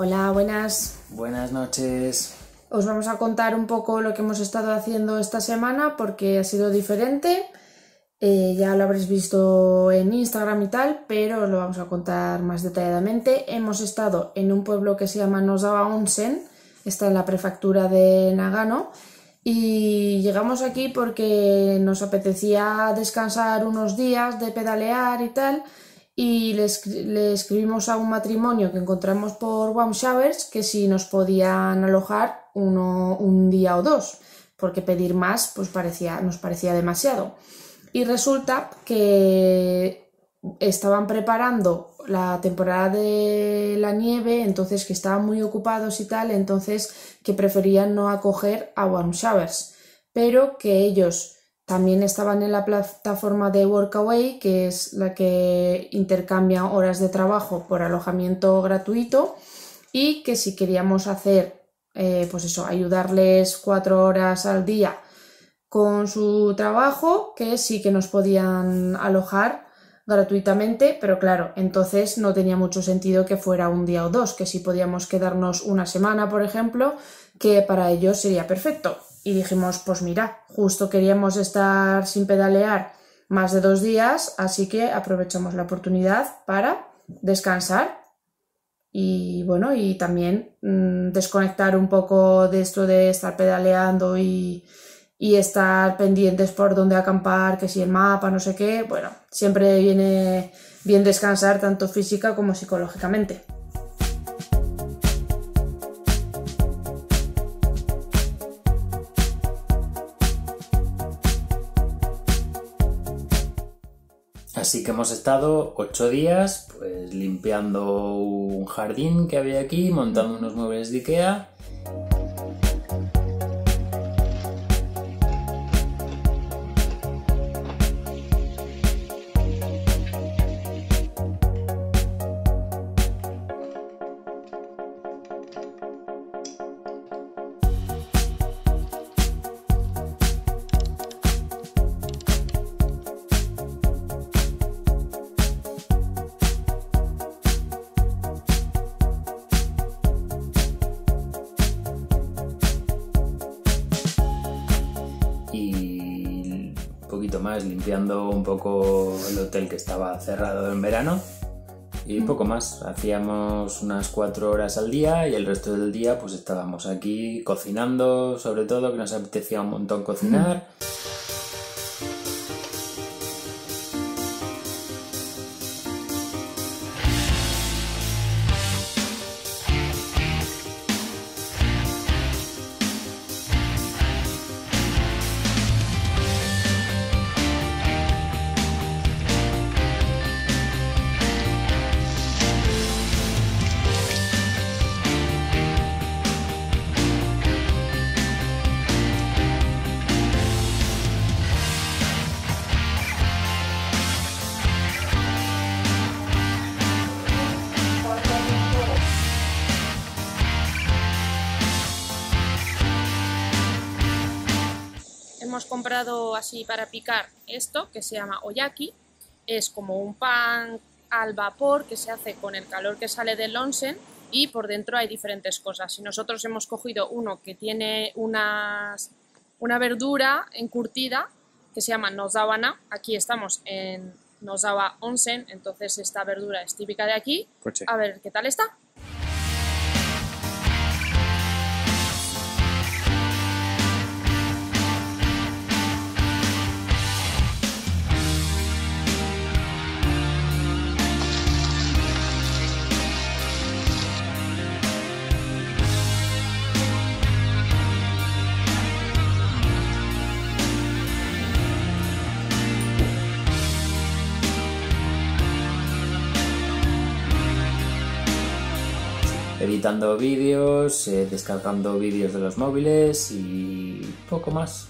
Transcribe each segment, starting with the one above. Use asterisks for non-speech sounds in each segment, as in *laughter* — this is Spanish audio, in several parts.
Hola, buenas. Buenas noches. Os vamos a contar un poco lo que hemos estado haciendo esta semana porque ha sido diferente. Eh, ya lo habréis visto en Instagram y tal, pero os lo vamos a contar más detalladamente. Hemos estado en un pueblo que se llama Nozawa Onsen, está en la prefectura de Nagano, y llegamos aquí porque nos apetecía descansar unos días de pedalear y tal, y le, escribimos a un matrimonio que encontramos por Warm Showers que si nos podían alojar uno, un día o dos, porque pedir más pues parecía, nos parecía demasiado. Y resulta que estaban preparando la temporada de la nieve, entonces que estaban muy ocupados y tal, entonces que preferían no acoger a Warm Showers, pero que ellos también estaban en la plataforma de Workaway, que es la que intercambia horas de trabajo por alojamiento gratuito y que si queríamos hacer, eh, pues eso, ayudarles cuatro horas al día con su trabajo, que sí que nos podían alojar gratuitamente, pero claro, entonces no tenía mucho sentido que fuera un día o dos, que si podíamos quedarnos una semana, por ejemplo, que para ellos sería perfecto. Y dijimos, pues mira, justo queríamos estar sin pedalear más de dos días, así que aprovechamos la oportunidad para descansar y bueno, y también mm, desconectar un poco de esto de estar pedaleando y, y estar pendientes por dónde acampar, que si el mapa, no sé qué, bueno, siempre viene bien descansar tanto física como psicológicamente. Así que hemos estado ocho días pues limpiando un jardín que había aquí, montando unos muebles de Ikea más, limpiando un poco el hotel que estaba cerrado en verano y poco más. Hacíamos unas cuatro horas al día y el resto del día pues estábamos aquí cocinando, sobre todo que nos apetecía un montón cocinar. hemos comprado así para picar esto que se llama oyaki. Es como un pan al vapor que se hace con el calor que sale del onsen y por dentro hay diferentes cosas. Y nosotros hemos cogido uno que tiene unas, una verdura encurtida que se llama nozawana. Aquí estamos en Nozawa Onsen, entonces esta verdura es típica de aquí. A ver qué tal está. Editando vídeos, eh, descargando vídeos de los móviles y poco más.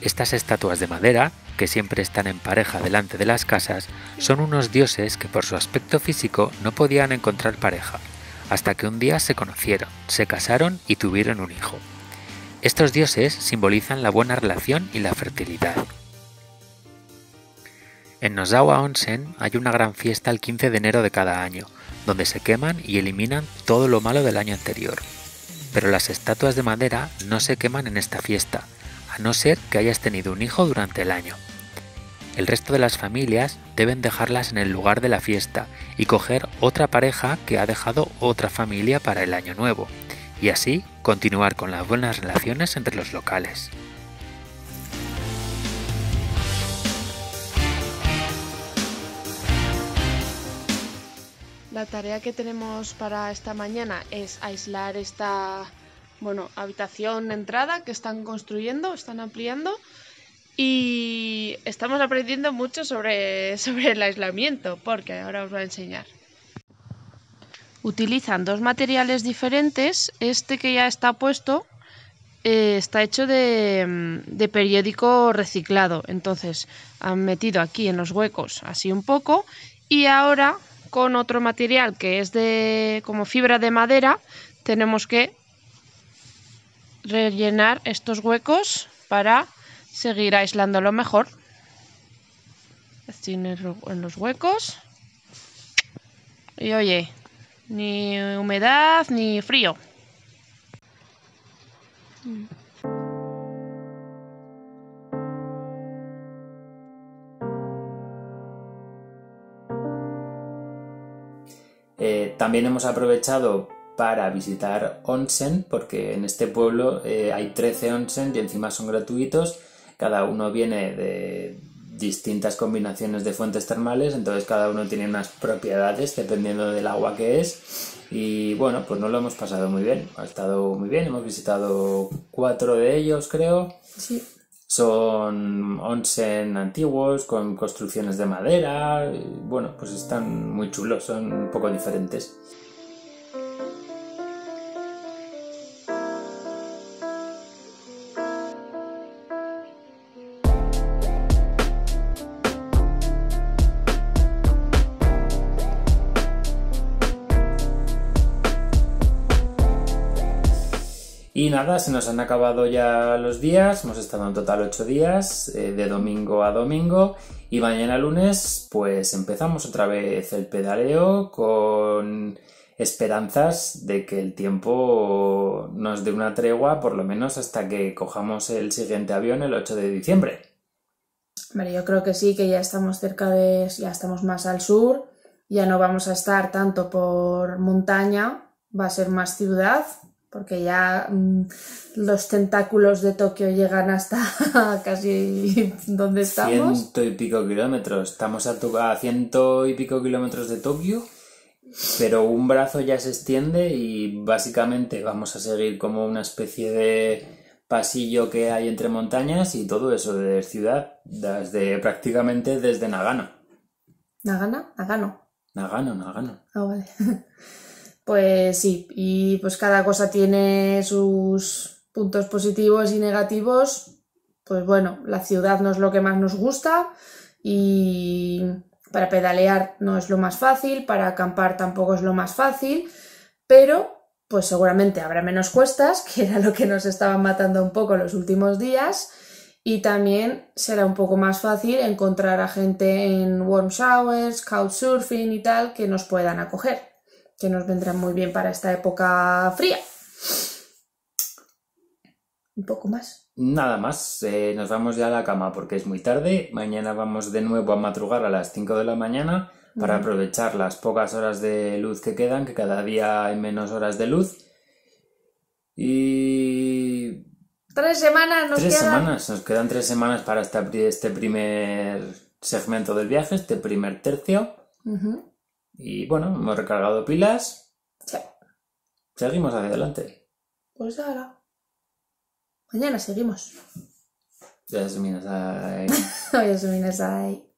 Estas estatuas de madera, que siempre están en pareja delante de las casas, son unos dioses que por su aspecto físico no podían encontrar pareja, hasta que un día se conocieron, se casaron y tuvieron un hijo. Estos dioses simbolizan la buena relación y la fertilidad. En Nozawa Onsen hay una gran fiesta el 15 de enero de cada año, donde se queman y eliminan todo lo malo del año anterior. Pero las estatuas de madera no se queman en esta fiesta, a no ser que hayas tenido un hijo durante el año. El resto de las familias deben dejarlas en el lugar de la fiesta y coger otra pareja que ha dejado otra familia para el año nuevo, y así continuar con las buenas relaciones entre los locales. La tarea que tenemos para esta mañana es aislar esta bueno, habitación entrada que están construyendo, están ampliando y estamos aprendiendo mucho sobre, *laughs* sobre el aislamiento porque ahora os voy a enseñar. Utilizan dos materiales diferentes. Este que ya está puesto eh, está hecho de, de periódico reciclado. Entonces han metido aquí en los huecos así un poco y ahora con otro material que es de como fibra de madera, tenemos que rellenar estos huecos para seguir aislándolo mejor. Así en los huecos. Y oye, ni humedad ni frío. También hemos aprovechado para visitar onsen, porque en este pueblo eh, hay 13 onsen y encima son gratuitos. Cada uno viene de distintas combinaciones de fuentes termales, entonces cada uno tiene unas propiedades dependiendo del agua que es. Y bueno, pues no lo hemos pasado muy bien, ha estado muy bien, hemos visitado cuatro de ellos creo. Sí. Son onsen antiguos con construcciones de madera. Bueno, pues están muy chulos, son un poco diferentes. Y nada, se nos han acabado ya los días, hemos estado en total ocho días, eh, de domingo a domingo, y mañana lunes pues empezamos otra vez el pedaleo con esperanzas de que el tiempo nos dé una tregua por lo menos hasta que cojamos el siguiente avión el 8 de diciembre. Vale, yo creo que sí, que ya estamos cerca de, ya estamos más al sur, ya no vamos a estar tanto por montaña, va a ser más ciudad, porque ya mm, los tentáculos de Tokio llegan hasta *laughs* casi donde estamos. Ciento y pico kilómetros. Estamos a, a ciento y pico kilómetros de Tokio, pero un brazo ya se extiende y básicamente vamos a seguir como una especie de pasillo que hay entre montañas y todo eso de ciudad, desde prácticamente desde Nagano. ¿Nagana? Nagano. Nagano, Nagano. Ah, vale. *laughs* Pues sí, y pues cada cosa tiene sus puntos positivos y negativos. Pues bueno, la ciudad no es lo que más nos gusta y para pedalear no es lo más fácil, para acampar tampoco es lo más fácil, pero pues seguramente habrá menos cuestas, que era lo que nos estaban matando un poco los últimos días, y también será un poco más fácil encontrar a gente en warm showers, couchsurfing y tal que nos puedan acoger que nos vendrán muy bien para esta época fría. Un poco más. Nada más, eh, nos vamos ya a la cama porque es muy tarde. Mañana vamos de nuevo a madrugar a las 5 de la mañana para aprovechar las pocas horas de luz que quedan, que cada día hay menos horas de luz. Y... Tres semanas nos tres quedan. semanas, nos quedan tres semanas para este, este primer segmento del viaje, este primer tercio. Y bueno, hemos recargado pilas. Sí. Seguimos hacia adelante. Pues ahora. Mañana seguimos. Ya se miras ahí. Hoy es un